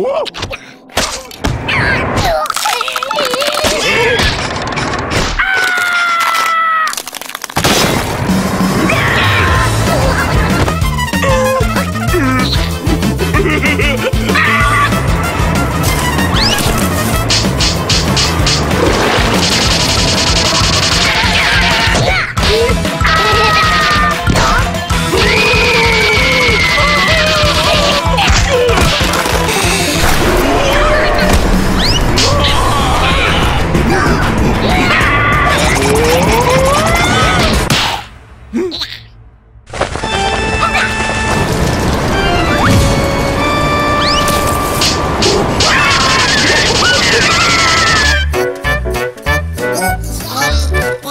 Whoa! Oh.